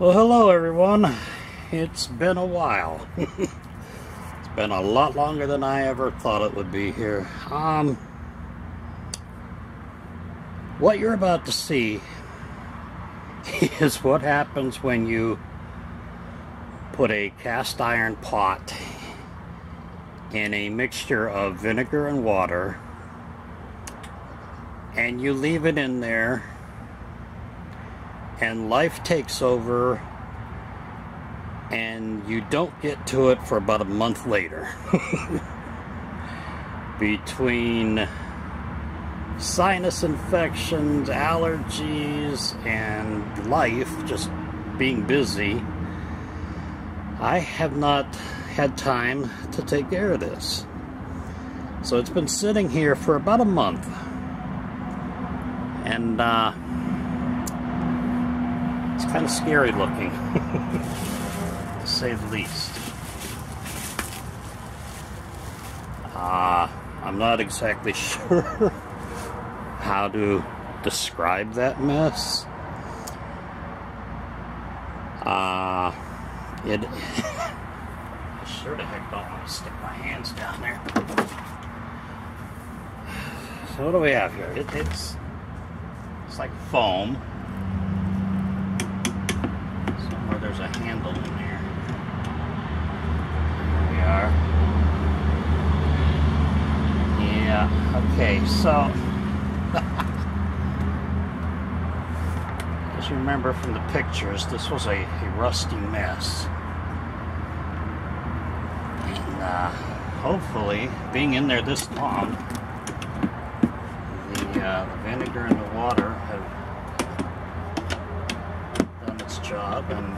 Well, hello everyone. It's been a while. it's been a lot longer than I ever thought it would be here. Um, what you're about to see is what happens when you put a cast iron pot in a mixture of vinegar and water and you leave it in there and life takes over and you don't get to it for about a month later. Between sinus infections allergies and life just being busy I have not had time to take care of this. So it's been sitting here for about a month. And uh, it's kind of scary looking, to say the least. Uh, I'm not exactly sure how to describe that mess. Uh, it. I sure the heck don't want to stick my hands down there. So what do we have here? It, it's it's like foam. Somewhere there's a handle in there. There we are. Yeah, okay, so as you remember from the pictures, this was a, a rusty mess. And uh, hopefully, being in there this long, the, uh, the vinegar and the water have done its job and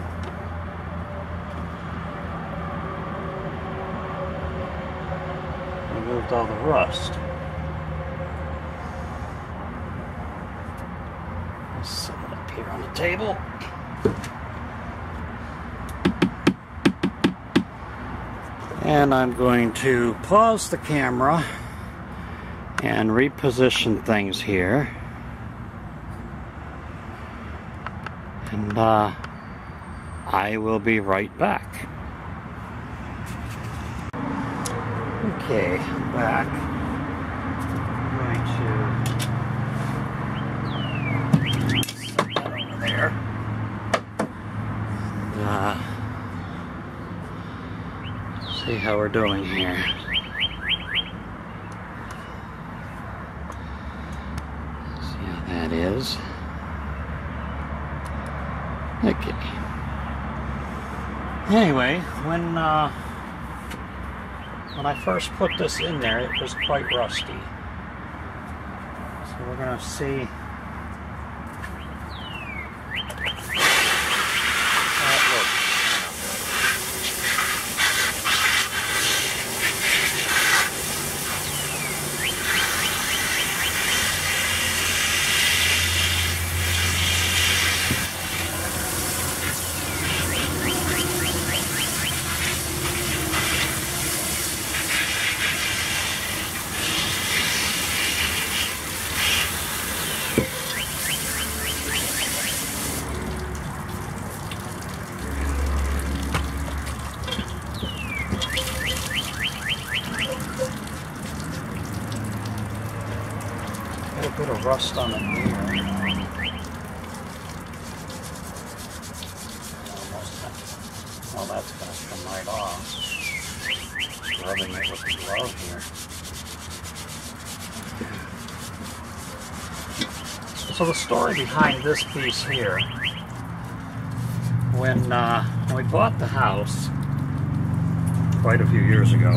removed all the rust. Let's set it up here on the table. And I'm going to pause the camera and reposition things here. And uh, I will be right back. Okay, I'm back. I'm going to set that over there. Uh, see how we're doing here. See how that is. Okay. Anyway, when uh, when I first put this in there, it was quite rusty. So we're gonna see. how it looks. Got a bit of rust on it here. Almost. Well, that's going to come right off. Rubbing it with the glove here. So the story behind this piece here, when, uh, when we bought the house quite a few years ago,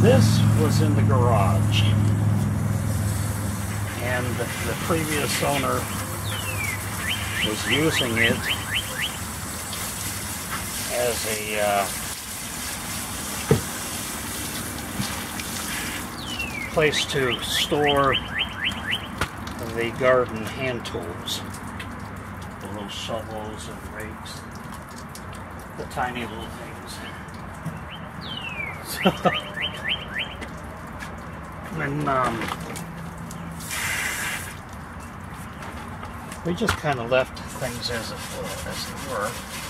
this was in the garage. And the previous owner was using it as a uh, place to store the garden hand tools. The little shovels and rakes. The tiny little things. when um, we just kind of left things as it as they were.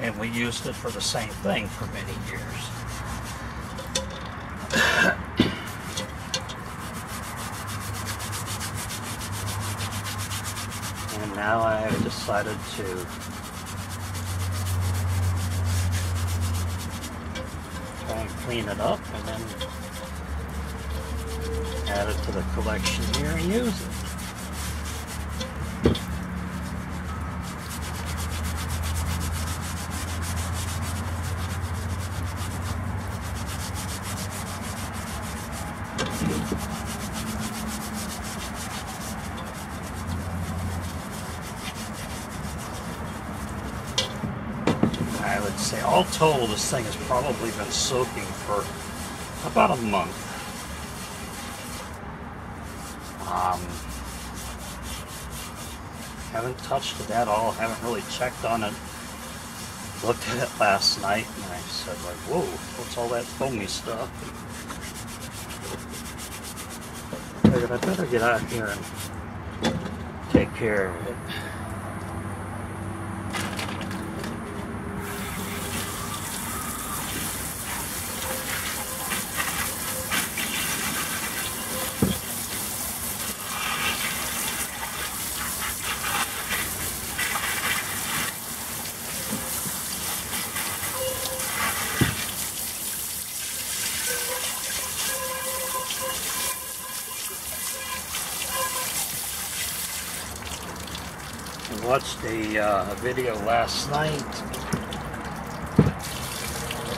And we used it for the same thing for many years. and now I have decided to try and clean it up and then add it to the collection here and use it. I say all told this thing has probably been soaking for about a month. Um, haven't touched it at all, haven't really checked on it. Looked at it last night and I said like, whoa, what's all that foamy stuff? Figured I better get out here and take care of it. Watched a, uh, video last night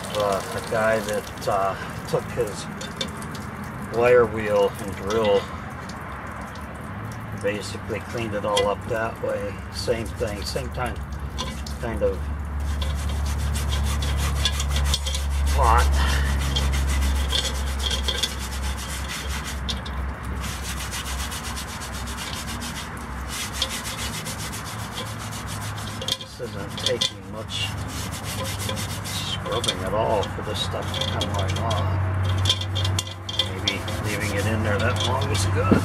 of uh, a guy that uh, took his wire wheel and drill basically cleaned it all up that way. Same thing same time kind of pot This isn't taking much scrubbing at all for this stuff to come right off. Maybe leaving it in there that long was good. And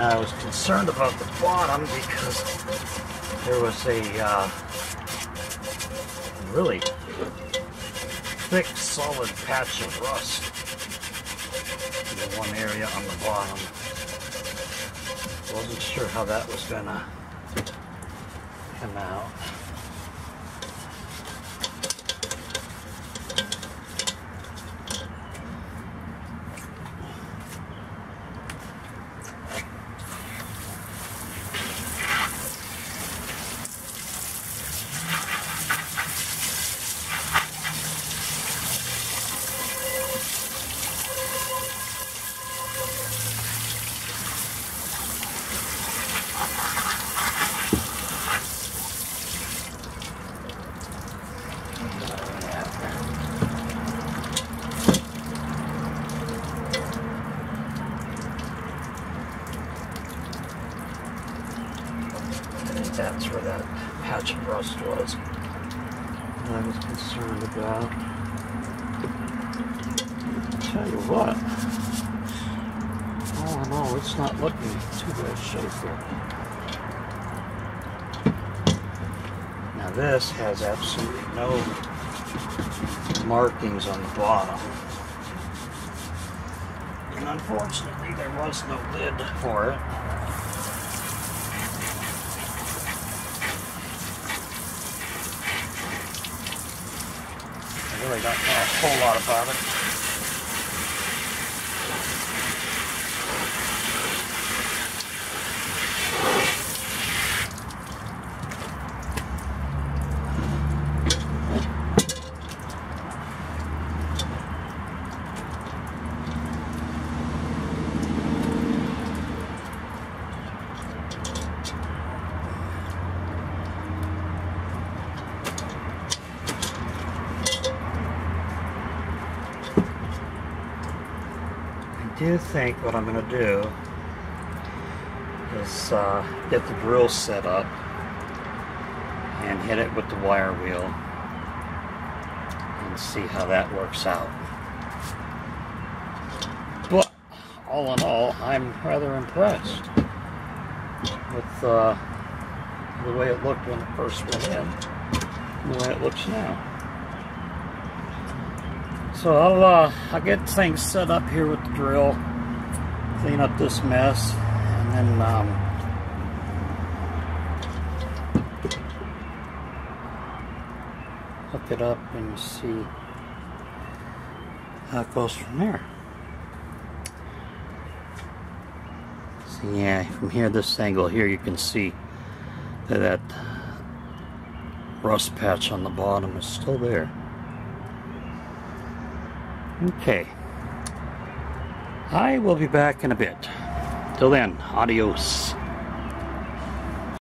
I was concerned about the bottom because there was a uh, really thick, solid patch of rust in one area on the bottom. Wasn't sure how that was gonna come out. I think that's where that of rust was. I was concerned about. Tell you what, all in all, it's not looking too bad shape here. Now this has absolutely no markings on the bottom. And unfortunately, there was no lid for it. Really don't a whole lot about it. Do think what I'm going to do is uh, get the grill set up and hit it with the wire wheel and see how that works out. But all in all, I'm rather impressed with uh, the way it looked when it first went in and the way it looks now. So I'll, uh, I'll get things set up here with the drill, clean up this mess, and then um, hook it up and see how it goes from there. So yeah, from here, this angle here, you can see that that rust patch on the bottom is still there. Okay. I will be back in a bit. Till then, adios.